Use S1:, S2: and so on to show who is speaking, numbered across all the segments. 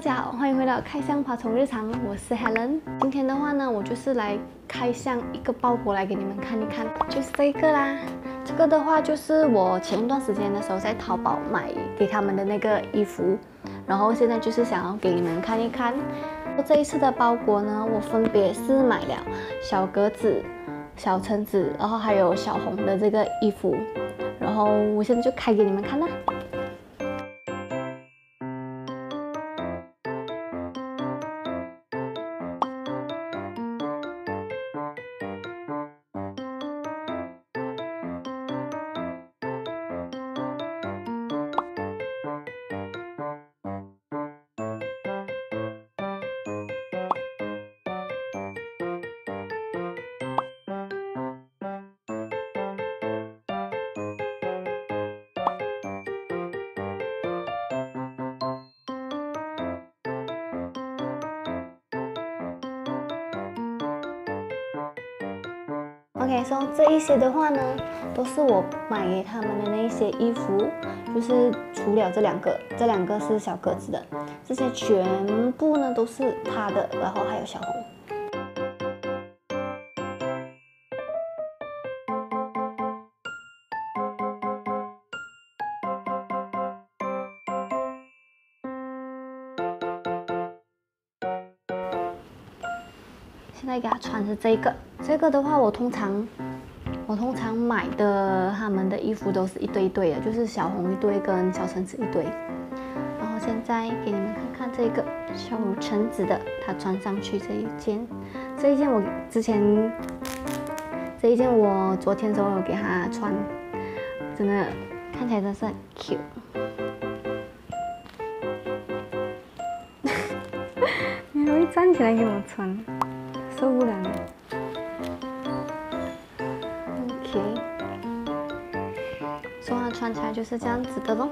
S1: 大家好，欢迎回到开箱爬虫日常，我是 Helen。今天的话呢，我就是来开箱一个包裹来给你们看一看，就是这个啦。这个的话就是我前一段时间的时候在淘宝买给他们的那个衣服，然后现在就是想要给你们看一看。这一次的包裹呢，我分别是买了小格子、小橙子，然后还有小红的这个衣服，然后我现在就开给你们看啦。OK，所以这一些的话呢，都是我买给他们的那一些衣服，就是除了这两个，这两个是小个子的，这些全部呢都是他的，然后还有小红。现在给他穿的这个，这个的话，我通常我通常买的他们的衣服都是一堆一堆的，就是小红一堆跟小橙子一堆。然后现在给你们看看这个小橙子的，他穿上去这一件，这一件我之前这一件我昨天时候有给他穿，真的看起来真是很 cute。你还会站起来给我穿？受不了了。OK，说它穿起来就是这样子的咯。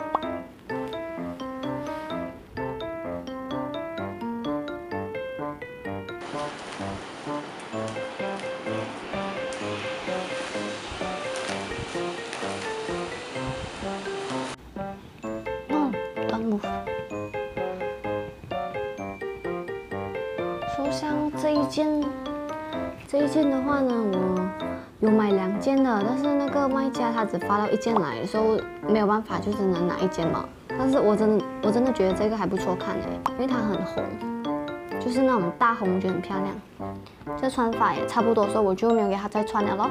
S1: 像这一件，这一件的话呢，我有买两件的，但是那个卖家他只发到一件来，所以没有办法，就只能拿一件嘛。但是我真的，我真的觉得这个还不错看哎，因为它很红，就是那种大红，我觉得很漂亮。这穿法也差不多，所以我就没有给他再穿了咯。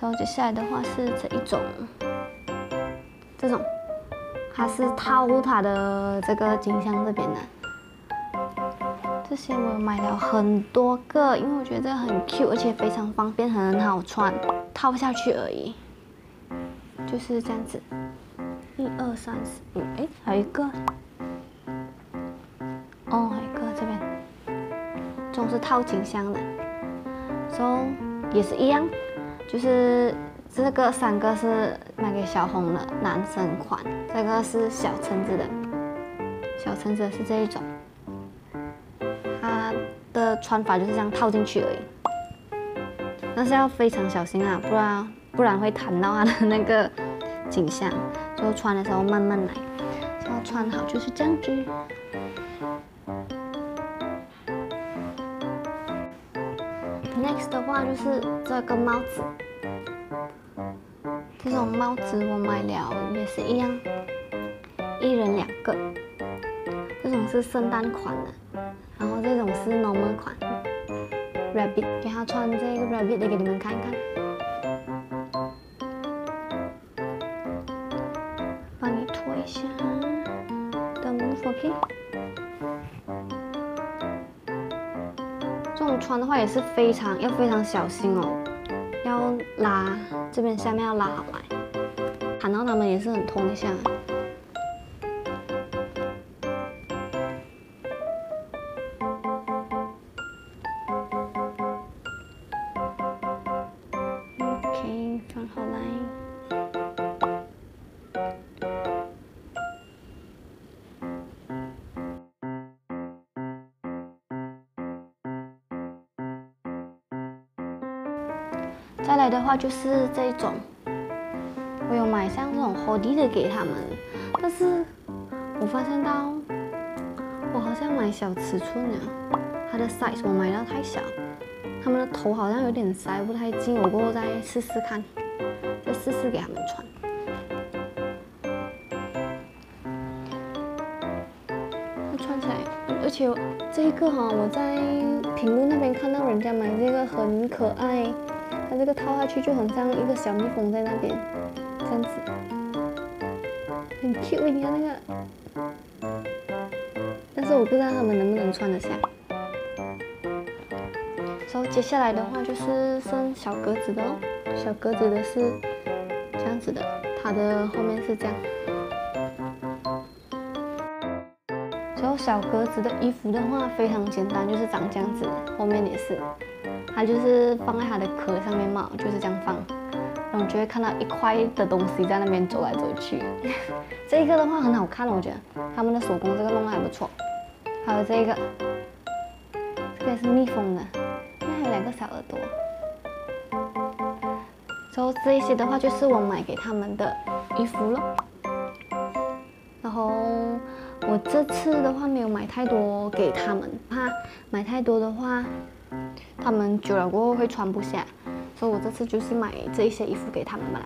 S1: 然后接下来的话是这一种，这种，它是套它的这个金项这边的。这些我买了很多个，因为我觉得这个很 cute，而且非常方便，很好穿，套下去而已，就是这样子。一二三四五，哎，还有一个，哦，还有一个这边，这种是套颈项的，so 也是一样，就是这个三个是买给小红的男生款，这个是小橙子的，小橙子是这一种。它的穿法就是这样套进去而已，但是要非常小心啊，不然不然会弹到它的那个颈项，就穿的时候慢慢来，要穿好就是这样子。Next 的话就是这个帽子，这种帽子我买了也是一样，一人两个，这种是圣诞款的。这种是 normal 款，rabbit，给他穿这个 rabbit 的给你们看一看，帮你脱一下的 move，OK。这种穿的话也是非常要非常小心哦，要拉这边下面要拉好来，喊到他们也是很痛一下。再来的话就是这一种，我有买像这种 hoodie 的给他们，但是我发现到我好像买小尺寸的，它的 size 我买到太小，他们的头好像有点塞不太进，我过后再试试看，再试试给他们穿。穿起来，而且这一个哈，我在屏幕那边看到人家买这个很可爱，这个套下去就很像一个小蜜蜂在那边，这样子，很 cute，你看那个，但是我不知道他们能不能穿得下。所以接下来的话就是剩小格子的哦，小格子的是这样子的，它的后面是这样。然后小格子的衣服的话非常简单，就是长这样子，后面也是，它就是放在它的壳上面嘛，就是这样放，然后就会看到一块的东西在那边走来走去。这个的话很好看，我觉得他们的手工这个弄得还不错。还有这个，这个是蜜蜂的，那还有两个小耳朵。然后这些的话就是我买给他们的衣服了。然后。我这次的话没有买太多给他们，怕买太多的话，他们久了过后会穿不下，所以我这次就是买这一些衣服给他们嘛。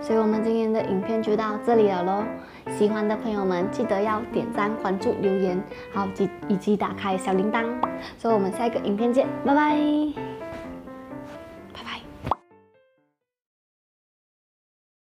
S1: 所以我们今天的影片就到这里了喽，喜欢的朋友们记得要点赞、关注、留言，好及以及打开小铃铛。所以我们下一个影片见，拜拜。